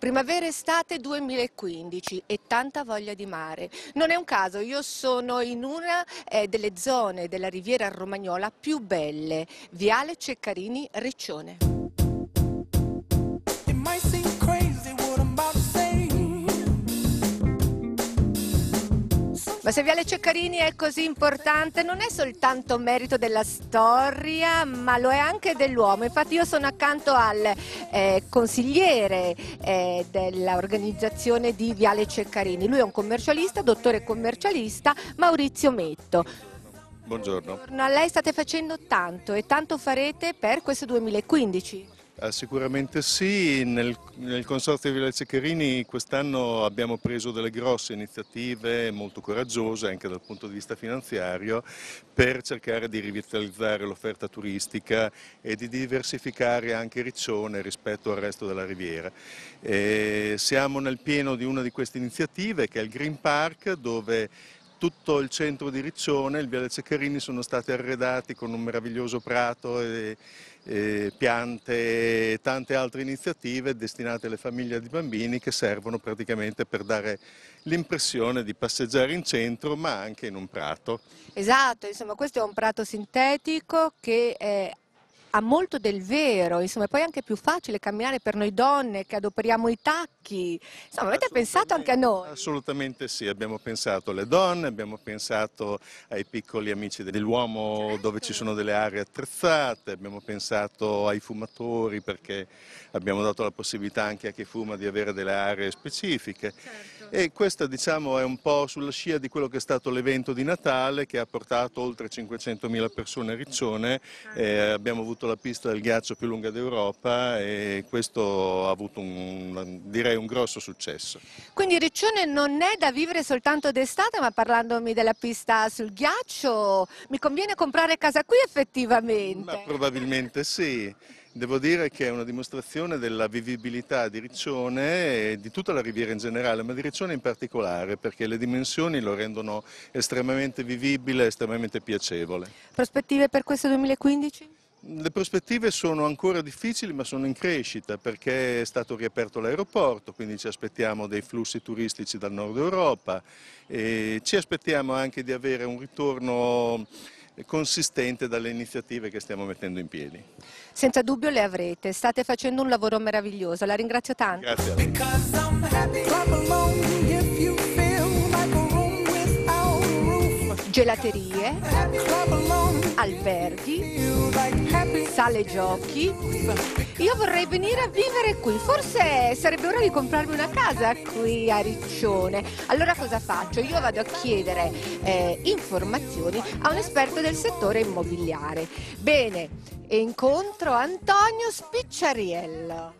Primavera-estate 2015 e tanta voglia di mare. Non è un caso, io sono in una eh, delle zone della riviera romagnola più belle, Viale Ceccarini, Riccione. Ma se Viale Ceccarini è così importante non è soltanto merito della storia, ma lo è anche dell'uomo. Infatti io sono accanto al eh, consigliere eh, dell'organizzazione di Viale Ceccarini. Lui è un commercialista, dottore commercialista, Maurizio Metto. Buongiorno. A lei state facendo tanto e tanto farete per questo 2015. Eh, sicuramente sì, nel, nel Consorzio Villa Ceccherini quest'anno abbiamo preso delle grosse iniziative molto coraggiose anche dal punto di vista finanziario per cercare di rivitalizzare l'offerta turistica e di diversificare anche Riccione rispetto al resto della riviera. E siamo nel pieno di una di queste iniziative che è il Green Park dove tutto il centro di Riccione, il Viale Ceccherini sono stati arredati con un meraviglioso prato e, e piante e tante altre iniziative destinate alle famiglie di bambini che servono praticamente per dare l'impressione di passeggiare in centro ma anche in un prato. Esatto, insomma questo è un prato sintetico che eh, ha molto del vero, insomma è poi anche più facile camminare per noi donne che adoperiamo i tacchi. Insomma avete pensato anche a noi? Assolutamente sì, abbiamo pensato alle donne, abbiamo pensato ai piccoli amici dell'uomo dove ci sono delle aree attrezzate, abbiamo pensato ai fumatori perché abbiamo dato la possibilità anche a chi fuma di avere delle aree specifiche. E questa diciamo è un po' sulla scia di quello che è stato l'evento di Natale che ha portato oltre 500.000 persone a Riccione, eh, abbiamo avuto la pista del ghiaccio più lunga d'Europa e questo ha avuto un, direi un grosso successo. Quindi Riccione non è da vivere soltanto d'estate, ma parlandomi della pista sul ghiaccio, mi conviene comprare casa qui effettivamente? Ma probabilmente sì. Devo dire che è una dimostrazione della vivibilità di Riccione e di tutta la riviera in generale, ma di Riccione in particolare, perché le dimensioni lo rendono estremamente vivibile e estremamente piacevole. Prospettive per questo 2015? Le prospettive sono ancora difficili ma sono in crescita perché è stato riaperto l'aeroporto, quindi ci aspettiamo dei flussi turistici dal nord Europa e ci aspettiamo anche di avere un ritorno consistente dalle iniziative che stiamo mettendo in piedi. Senza dubbio le avrete, state facendo un lavoro meraviglioso, la ringrazio tanto. Grazie a roof. Gelaterie, alberghi, sale giochi. Io vorrei venire a vivere qui, forse sarebbe ora di comprarmi una casa qui a Riccione. Allora cosa faccio? Io vado a chiedere eh, informazioni a un esperto del settore immobiliare. Bene, incontro Antonio Spicciariello.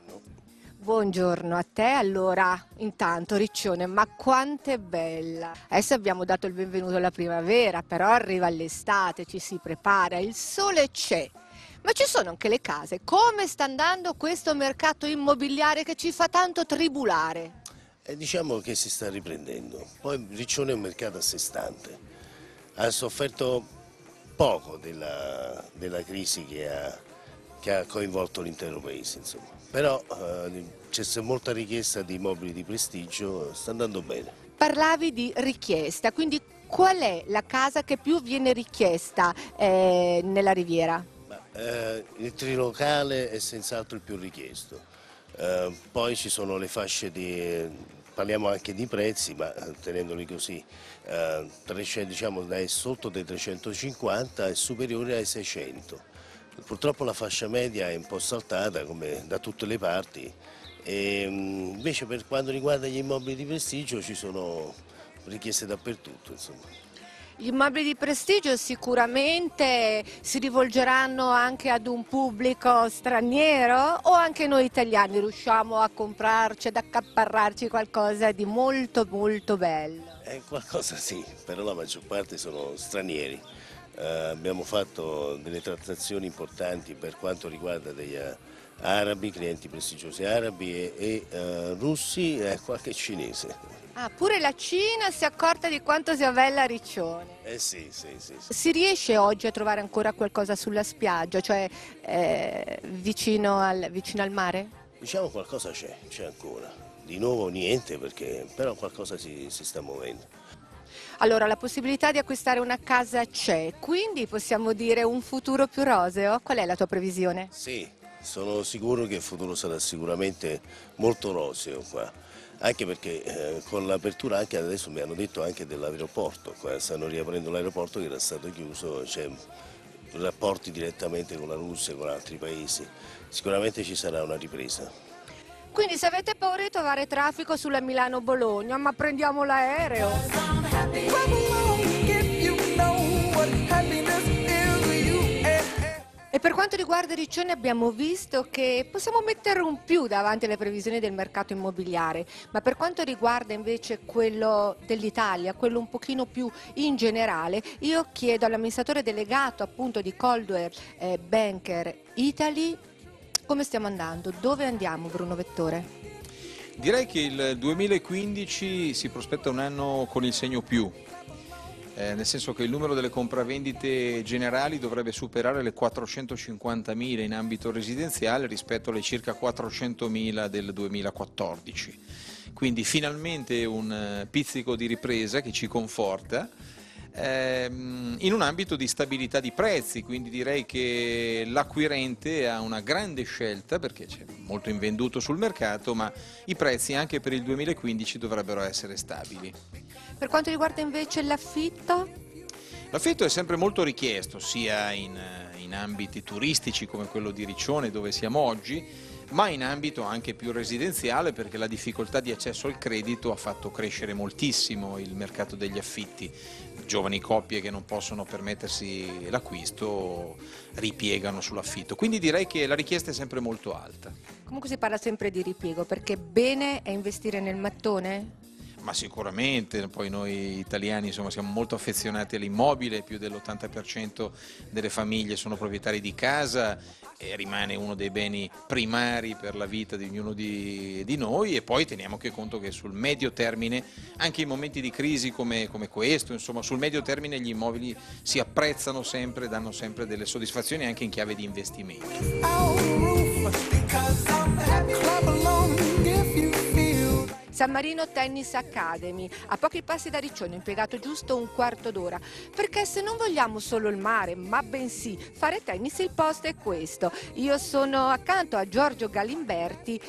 Buongiorno a te, allora intanto Riccione, ma quanto è bella! Adesso abbiamo dato il benvenuto alla primavera, però arriva l'estate, ci si prepara, il sole c'è. Ma ci sono anche le case. Come sta andando questo mercato immobiliare che ci fa tanto tribulare? Eh, diciamo che si sta riprendendo. Poi Riccione è un mercato a sé stante. Ha sofferto poco della, della crisi che ha, che ha coinvolto l'intero paese. Insomma. Però eh, c'è molta richiesta di mobili di prestigio, sta andando bene. Parlavi di richiesta, quindi qual è la casa che più viene richiesta eh, nella Riviera? Ma, eh, il trilocale è senz'altro il più richiesto. Eh, poi ci sono le fasce di... Parliamo anche di prezzi, ma eh, tenendoli così, eh, 300, diciamo dai sotto dai 350 e superiori ai 600. Purtroppo la fascia media è un po' saltata come da tutte le parti e mm, invece per quanto riguarda gli immobili di prestigio ci sono richieste dappertutto. Insomma. Gli immobili di prestigio sicuramente si rivolgeranno anche ad un pubblico straniero o anche noi italiani riusciamo a comprarci, ad accaparrarci qualcosa di molto molto bello. Eh, qualcosa sì, però la maggior parte sono stranieri. Eh, abbiamo fatto delle trattazioni importanti per quanto riguarda degli eh, arabi, clienti prestigiosi arabi e, e, eh, russi e qualche cinese. Ah, pure la Cina si è accorta di quanto sia bella Riccione. Eh sì, sì, sì. sì. Si riesce oggi a trovare ancora qualcosa sulla spiaggia, cioè eh, vicino, al, vicino al mare? Diciamo qualcosa c'è, c'è ancora. di nuovo niente, perché, però qualcosa si, si sta muovendo. Allora, la possibilità di acquistare una casa c'è, quindi possiamo dire un futuro più roseo? Qual è la tua previsione? Sì, sono sicuro che il futuro sarà sicuramente molto roseo qua, anche perché eh, con l'apertura anche adesso mi hanno detto anche dell'aeroporto, stanno riaprendo l'aeroporto che era stato chiuso, c'è rapporti direttamente con la Russia e con altri paesi, sicuramente ci sarà una ripresa. Quindi se avete paura di trovare traffico sulla Milano-Bologna, ma prendiamo l'aereo. Per quanto riguarda Riccione abbiamo visto che possiamo mettere un più davanti alle previsioni del mercato immobiliare, ma per quanto riguarda invece quello dell'Italia, quello un pochino più in generale, io chiedo all'amministratore delegato appunto di Coldwell eh, Banker Italy come stiamo andando, dove andiamo Bruno Vettore? Direi che il 2015 si prospetta un anno con il segno più, eh, nel senso che il numero delle compravendite generali dovrebbe superare le 450.000 in ambito residenziale rispetto alle circa 400.000 del 2014. Quindi finalmente un eh, pizzico di ripresa che ci conforta ehm, in un ambito di stabilità di prezzi, quindi direi che l'acquirente ha una grande scelta perché c'è molto invenduto sul mercato, ma i prezzi anche per il 2015 dovrebbero essere stabili. Per quanto riguarda invece l'affitto? L'affitto è sempre molto richiesto, sia in, in ambiti turistici come quello di Riccione dove siamo oggi, ma in ambito anche più residenziale perché la difficoltà di accesso al credito ha fatto crescere moltissimo il mercato degli affitti. Giovani coppie che non possono permettersi l'acquisto ripiegano sull'affitto, quindi direi che la richiesta è sempre molto alta. Comunque si parla sempre di ripiego perché bene è investire nel mattone? Ma sicuramente, poi noi italiani insomma, siamo molto affezionati all'immobile, più dell'80% delle famiglie sono proprietari di casa e rimane uno dei beni primari per la vita di ognuno di, di noi e poi teniamo anche conto che sul medio termine, anche in momenti di crisi come, come questo, insomma sul medio termine gli immobili si apprezzano sempre, danno sempre delle soddisfazioni anche in chiave di investimento. San Marino Tennis Academy, a pochi passi da Riccione, impiegato giusto un quarto d'ora, perché se non vogliamo solo il mare, ma bensì fare tennis, il posto è questo. Io sono accanto a Giorgio Galimberti,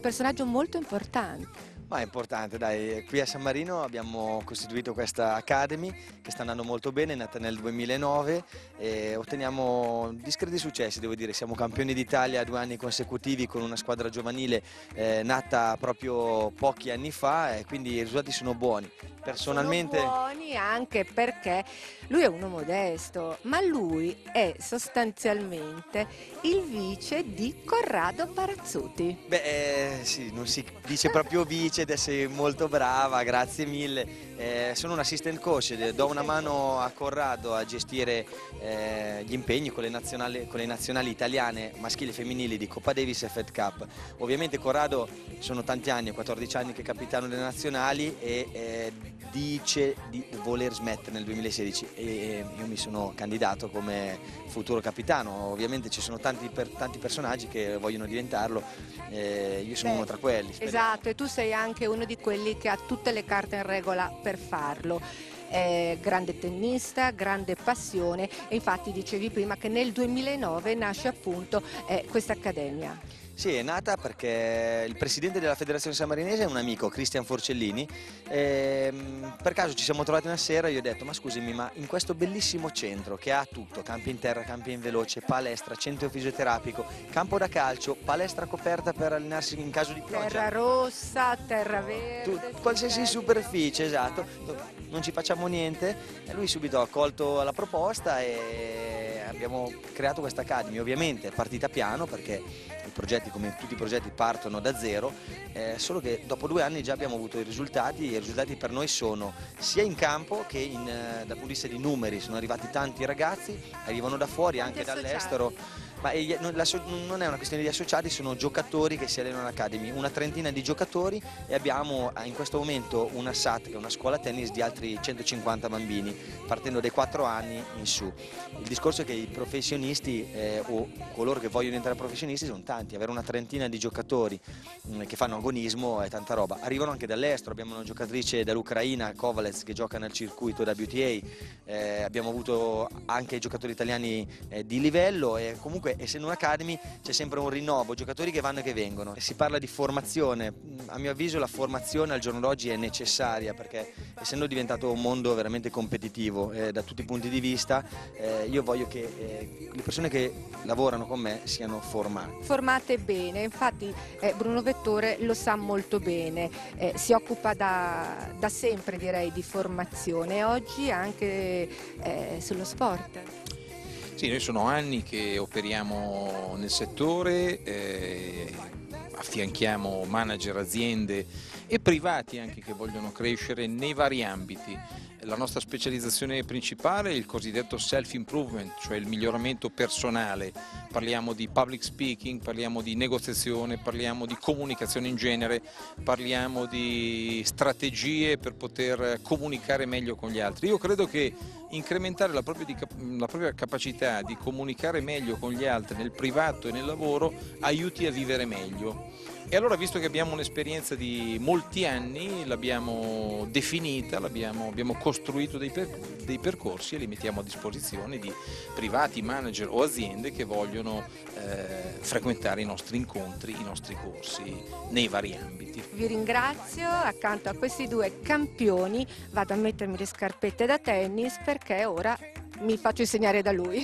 personaggio molto importante. Ma è importante, dai, qui a San Marino abbiamo costituito questa Academy che sta andando molto bene, è nata nel 2009 e otteniamo discreti successi, devo dire, siamo campioni d'Italia due anni consecutivi con una squadra giovanile eh, nata proprio pochi anni fa e quindi i risultati sono buoni. Personalmente... Sono buoni anche perché lui è uno modesto, ma lui è sostanzialmente il vice di Corrado Parazzuti. Beh, eh, sì, non si dice proprio vice, ed sei molto brava, grazie mille. Eh, sono un assistant coach, eh, do una mano a Corrado a gestire eh, gli impegni con le, nazionali, con le nazionali italiane maschili e femminili di Coppa Davis e Fed Cup. Ovviamente Corrado sono tanti anni, 14 anni che è capitano delle nazionali e eh, dice di voler smettere nel 2016 e io mi sono candidato come futuro capitano. Ovviamente ci sono tanti, per- tanti personaggi che vogliono diventarlo, eh, io sono Beh, uno tra quelli. speriamo. Esatto, e tu sei anche uno di quelli che ha tutte le carte in regola per farlo. È grande tennista, grande passione e infatti dicevi prima che nel 2009 nasce appunto eh, questa accademia. Sì, è nata perché il presidente della federazione sammarinese è un amico, Cristian Forcellini. Ehm, per caso ci siamo trovati una sera e gli ho detto: Ma scusami, ma in questo bellissimo centro che ha tutto, campi in terra, campi in veloce, palestra, centro fisioterapico, campo da calcio, palestra coperta per allenarsi in caso di pioggia. Terra rossa, terra verde. Tu- qualsiasi superficie, esatto, non ci facciamo niente e lui subito ha accolto la proposta e abbiamo creato questa Academy, ovviamente è partita piano perché i progetti come tutti i progetti partono da zero, eh, solo che dopo due anni già abbiamo avuto i risultati e i risultati per noi sono sia in campo che in, eh, dal punto di vista di numeri, sono arrivati tanti ragazzi, arrivano da fuori anche dall'estero Ma non è una questione di associati, sono giocatori che si allenano all'Academy, una trentina di giocatori e abbiamo eh, in questo momento una SAT, che è una scuola tennis di altri 150 bambini, partendo dai 4 anni in su. Il discorso è che i professionisti eh, o coloro che vogliono diventare professionisti sono tanti, avere una trentina di giocatori mh, che fanno agonismo è tanta roba. Arrivano anche dall'estero, abbiamo una giocatrice dall'Ucraina, Kovalec, che gioca nel circuito WTA, eh, abbiamo avuto anche giocatori italiani eh, di livello e comunque essendo un'Academy c'è sempre un rinnovo, giocatori che vanno e che vengono. Si parla di formazione, a mio avviso la formazione al giorno d'oggi è necessaria perché essendo diventato un mondo veramente competitivo eh, da tutti i punti di vista, eh, io voglio che eh, le persone che lavorano con me siano formate. Formate bene, infatti eh, Bruno Vettore lo sa molto bene, eh, si occupa da, da sempre direi di formazione oggi anche eh, sullo sport. Sì, noi sono anni che operiamo nel settore, eh, affianchiamo manager, aziende e privati anche che vogliono crescere nei vari ambiti. La nostra specializzazione principale è il cosiddetto self-improvement, cioè il miglioramento personale. Parliamo di public speaking, parliamo di negoziazione, parliamo di comunicazione in genere, parliamo di strategie per poter comunicare meglio con gli altri. Io credo che incrementare la propria, la propria capacità di comunicare meglio con gli altri nel privato e nel lavoro aiuti a vivere meglio. E allora visto che abbiamo un'esperienza di molti anni, l'abbiamo definita, l'abbiamo- abbiamo costruito dei, per- dei percorsi e li mettiamo a disposizione di privati, manager o aziende che vogliono eh, frequentare i nostri incontri, i nostri corsi nei vari ambiti. Vi ringrazio, accanto a questi due campioni vado a mettermi le scarpette da tennis perché ora mi faccio insegnare da lui.